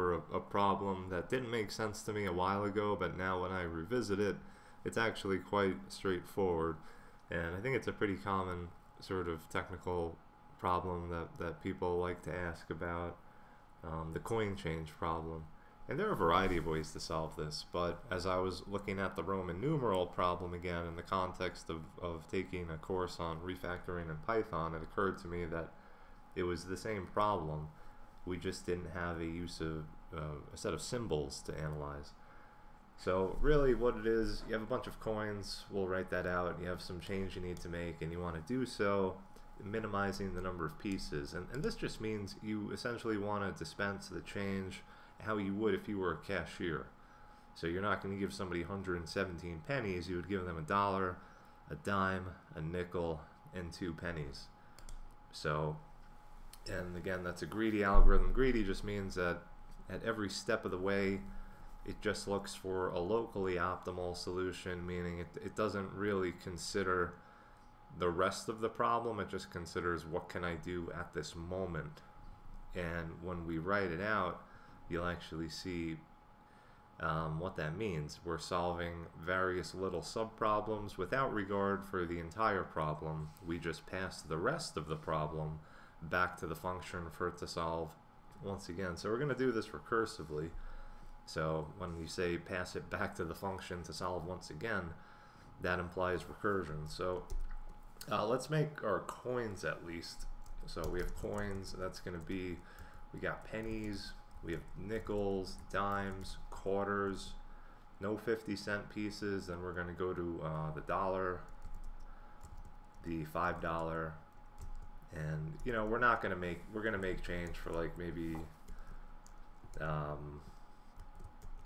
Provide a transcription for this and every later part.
over a, a problem that didn't make sense to me a while ago, but now when I revisit it, it's actually quite straightforward. And I think it's a pretty common sort of technical problem that, that people like to ask about um, the coin change problem. And there are a variety of ways to solve this, but as I was looking at the Roman numeral problem again in the context of, of taking a course on refactoring in Python, it occurred to me that it was the same problem. We just didn't have a use of uh, a set of symbols to analyze. So really what it is, you have a bunch of coins, we'll write that out, you have some change you need to make and you want to do so minimizing the number of pieces. And, and this just means you essentially want to dispense the change how you would if you were a cashier. So you're not going to give somebody 117 pennies, you would give them a dollar, a dime, a nickel, and two pennies. So, and again, that's a greedy algorithm. Greedy just means that at every step of the way, it just looks for a locally optimal solution, meaning it, it doesn't really consider the rest of the problem. It just considers what can I do at this moment. And when we write it out, you'll actually see um, what that means. We're solving various little subproblems without regard for the entire problem. We just pass the rest of the problem back to the function for it to solve once again. So we're going to do this recursively. So when you say pass it back to the function to solve once again, that implies recursion. So uh, let's make our coins at least. So we have coins, that's going to be, we got pennies, we have nickels, dimes, quarters, no 50 cent pieces, then we're going to go to uh, the dollar, the five dollar, and you know we're not going to make we're to make change for like maybe um,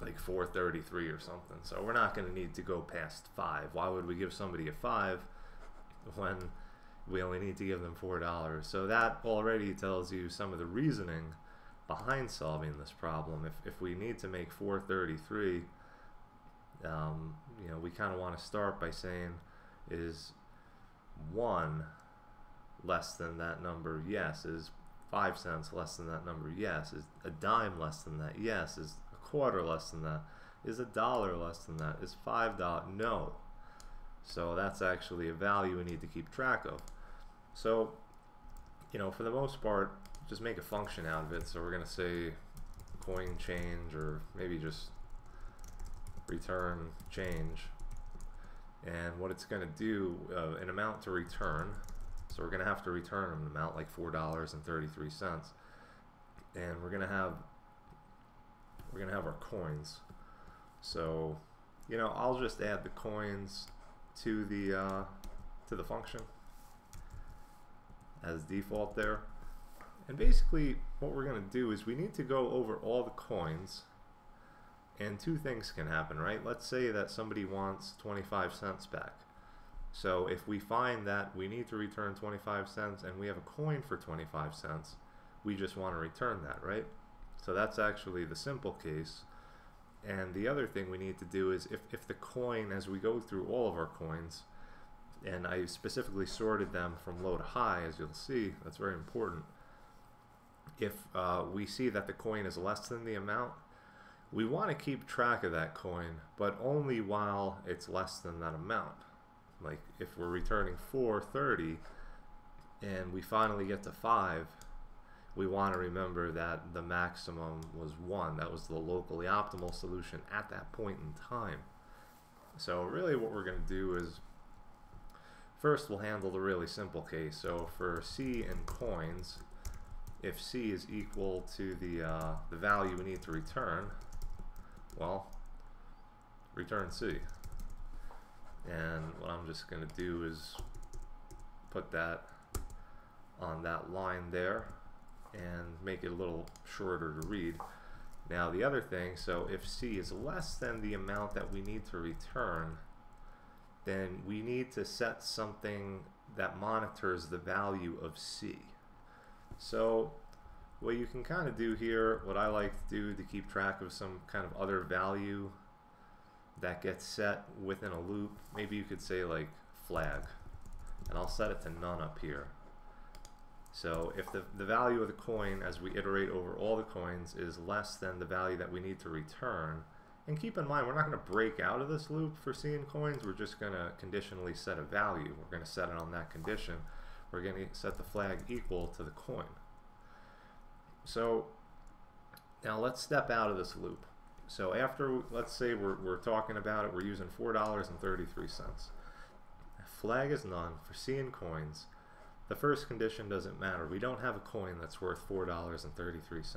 like 433 or something. So we're not going to need to go past five. Why would we give somebody a five when we only need to give them four dollars? So that already tells you some of the reasoning behind solving this problem. If, if we need to make 433, um, you know, we kind of want to start by saying, is 1 less than that number? Yes. Is 5 cents less than that number? Yes. Is a dime less than that? Yes. Is a quarter less than that? Is a dollar less than that? Is $5? No. So that's actually a value we need to keep track of. So, you know, for the most part, just make a function out of it. So we're going to say coin change or maybe just return change. And what it's going to do, uh, an amount to return. So we're going to have to return an amount like $4.33. And we're going to have we're going to have our coins. So, you know, I'll just add the coins to the uh, to the function as default there. And basically what we're going to do is we need to go over all the coins and two things can happen, right? Let's say that somebody wants 25 cents back. So if we find that we need to return 25 cents and we have a coin for 25 cents, we just want to return that, right? So that's actually the simple case. And the other thing we need to do is if, if the coin, as we go through all of our coins, and I specifically sorted them from low to high, as you'll see, that's very important if uh, we see that the coin is less than the amount, we want to keep track of that coin, but only while it's less than that amount. Like if we're returning 430 and we finally get to 5, we want to remember that the maximum was 1. That was the locally optimal solution at that point in time. So really what we're going to do is first we'll handle the really simple case. So for C and coins, if c is equal to the, uh, the value we need to return, well, return c. And what I'm just going to do is put that on that line there and make it a little shorter to read. Now the other thing, so if c is less than the amount that we need to return, then we need to set something that monitors the value of c. So what you can kind of do here, what I like to do to keep track of some kind of other value that gets set within a loop, maybe you could say like flag, and I'll set it to none up here. So if the, the value of the coin as we iterate over all the coins is less than the value that we need to return, and keep in mind we're not going to break out of this loop for seeing coins, we're just going to conditionally set a value. We're going to set it on that condition. We're going to set the flag equal to the coin. So now let's step out of this loop. So after, let's say we're, we're talking about it, we're using $4.33. Flag is none for seeing coins. The first condition doesn't matter. We don't have a coin that's worth $4.33.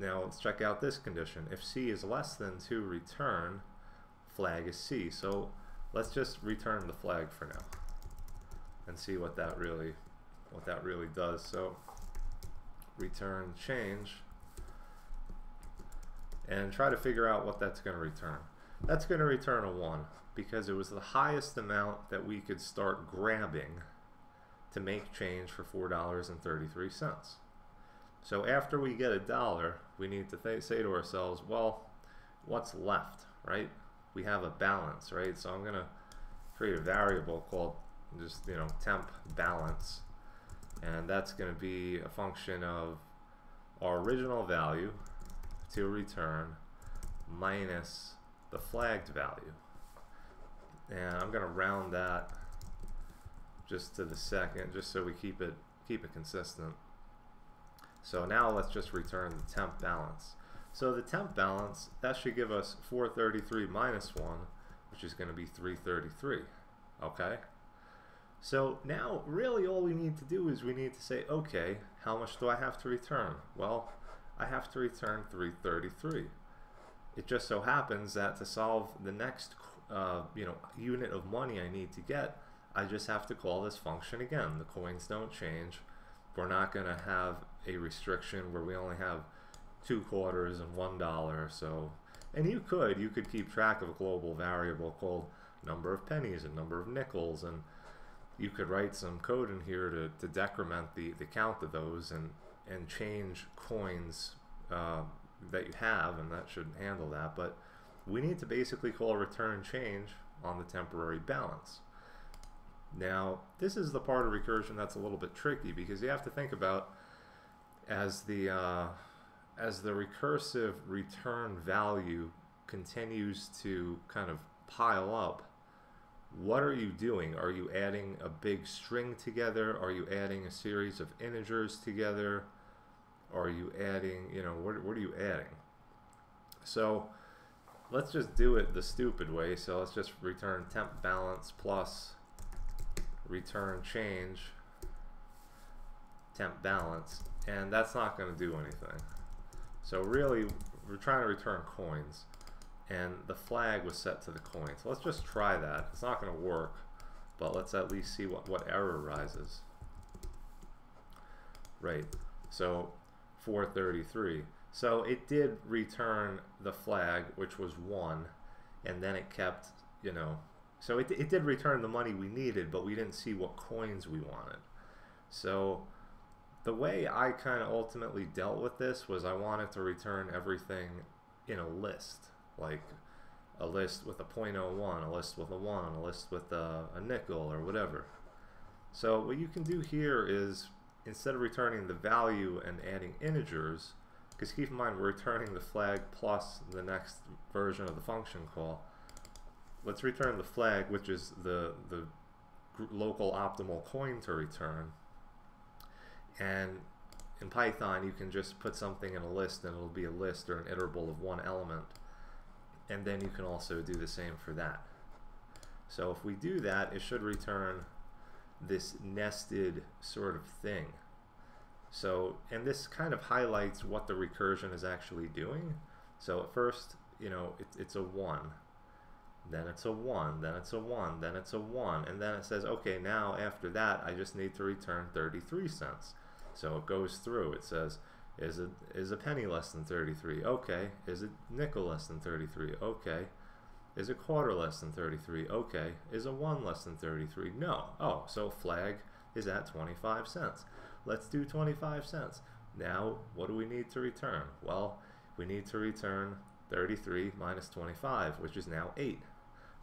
Now let's check out this condition. If C is less than 2 return, flag is C. So let's just return the flag for now and see what that really what that really does. So return change and try to figure out what that's going to return. That's going to return a 1 because it was the highest amount that we could start grabbing to make change for $4.33. So after we get a dollar, we need to say to ourselves, well, what's left, right? We have a balance, right? So I'm going to create a variable called just, you know, temp balance. And that's going to be a function of our original value to return minus the flagged value. And I'm going to round that just to the second, just so we keep it keep it consistent. So now let's just return the temp balance. So the temp balance, that should give us 433 minus 1, which is going to be 333. Okay? So now really all we need to do is we need to say, okay, how much do I have to return? Well, I have to return 333. It just so happens that to solve the next uh, you know unit of money I need to get, I just have to call this function again. The coins don't change. We're not going to have a restriction where we only have two quarters and one dollar. So, and you could, you could keep track of a global variable called number of pennies and number of nickels, and you could write some code in here to, to decrement the, the count of those and, and change coins uh, that you have, and that should handle that. But we need to basically call return change on the temporary balance. Now, this is the part of recursion that's a little bit tricky because you have to think about as the uh, as the recursive return value continues to kind of pile up, what are you doing? Are you adding a big string together? Are you adding a series of integers together? Are you adding, you know, what, what are you adding? So let's just do it the stupid way. So let's just return temp balance plus return change temp balance and that's not going to do anything so really we're trying to return coins and the flag was set to the coin so let's just try that it's not going to work but let's at least see what, what error rises right so 433 so it did return the flag which was 1 and then it kept you know so it, it did return the money we needed, but we didn't see what coins we wanted. So the way I kind of ultimately dealt with this was I wanted to return everything in a list, like a list with a 0.01, a list with a 1, a list with a, a nickel, or whatever. So what you can do here is instead of returning the value and adding integers, because keep in mind we're returning the flag plus the next version of the function call, let's return the flag, which is the, the local optimal coin to return. And in Python, you can just put something in a list and it'll be a list or an iterable of one element. And then you can also do the same for that. So if we do that, it should return this nested sort of thing. So, and this kind of highlights what the recursion is actually doing. So at first, you know, it, it's a 1 then it's a 1, then it's a 1, then it's a 1, and then it says, okay, now after that, I just need to return 33 cents. So it goes through. It says, is a, is a penny less than 33? Okay. Is a nickel less than 33? Okay. Is a quarter less than 33? Okay. Is a 1 less than 33? No. Oh, so flag is at 25 cents. Let's do 25 cents. Now, what do we need to return? Well, we need to return 33 minus 25, which is now 8.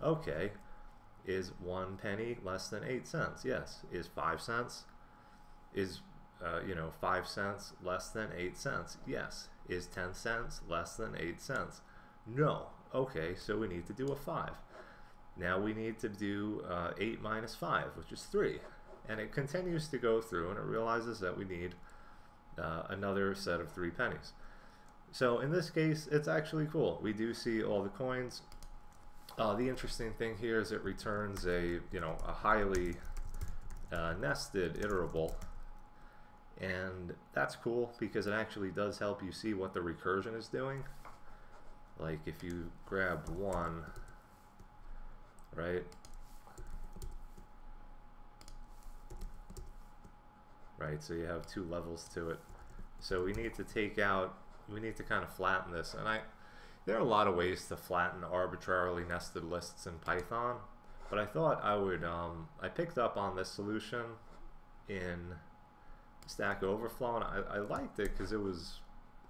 Okay, is one penny less than eight cents? Yes. Is five cents Is, uh, you know, 5 cents less than 8 cents? Yes. Is 10 cents less than 8 cents? No. Okay, so we need to do a 5. Now we need to do uh, 8 minus 5, which is 3. And it continues to go through and it realizes that we need uh, another set of 3 pennies. So in this case, it's actually cool. We do see all the coins. Uh, the interesting thing here is it returns a, you know, a highly uh, nested iterable. And that's cool because it actually does help you see what the recursion is doing. Like if you grab one, right? Right, so you have two levels to it. So we need to take out, we need to kind of flatten this. And I, there are a lot of ways to flatten arbitrarily nested lists in Python. But I thought I would, um, I picked up on this solution in Stack Overflow and I, I liked it because it was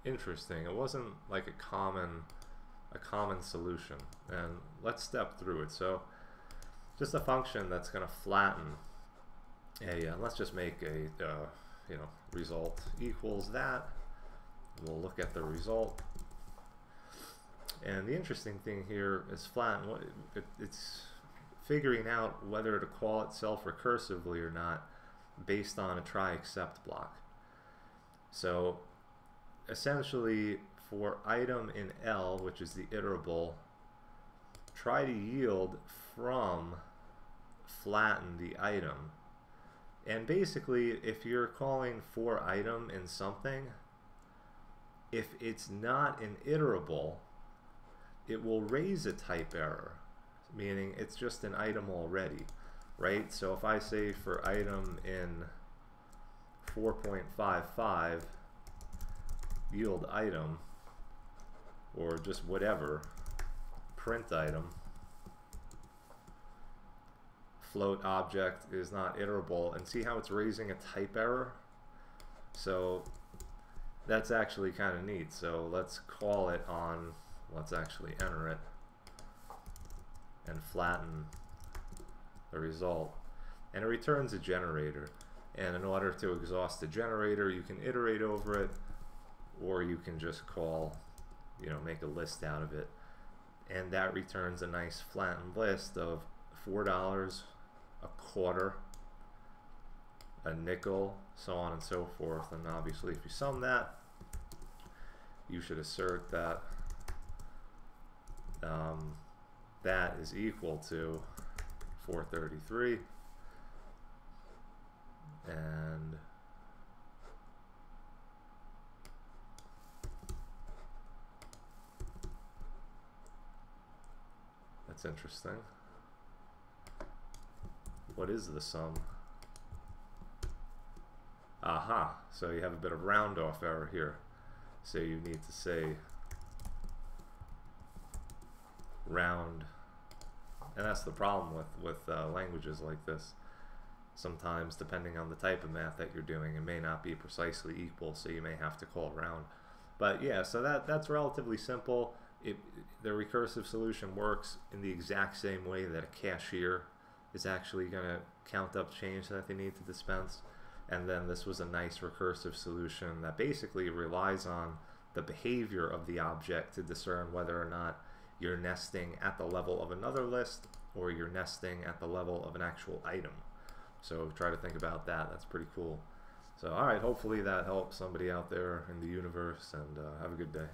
interesting. It wasn't like a common a common solution. And let's step through it. So just a function that's going to flatten a, uh, let's just make a, uh, you know, result equals that. We'll look at the result. And the interesting thing here is flatten. It, it's figuring out whether to call itself recursively or not based on a try except block. So essentially for item in L, which is the iterable, try to yield from flatten the item. And basically, if you're calling for item in something, if it's not an iterable, it will raise a type error, meaning it's just an item already, right? So if I say for item in 4.55, yield item, or just whatever, print item, float object is not iterable, and see how it's raising a type error? So that's actually kind of neat. So let's call it on, let's actually enter it and flatten the result. And it returns a generator. And in order to exhaust the generator, you can iterate over it, or you can just call you know, make a list out of it. And that returns a nice flattened list of $4, a quarter, a nickel, so on and so forth. And obviously if you sum that, you should assert that um, that is equal to 433 and That's interesting. What is the sum? Aha, so you have a bit of round off error here. So you need to say round, and that's the problem with, with uh, languages like this. Sometimes, depending on the type of math that you're doing, it may not be precisely equal, so you may have to call round. But yeah, so that that's relatively simple it, the recursive solution works in the exact same way that a cashier is actually going to count up change that they need to dispense. And then this was a nice recursive solution that basically relies on the behavior of the object to discern whether or not you're nesting at the level of another list or you're nesting at the level of an actual item. So try to think about that. That's pretty cool. So, all right, hopefully that helps somebody out there in the universe, and uh, have a good day.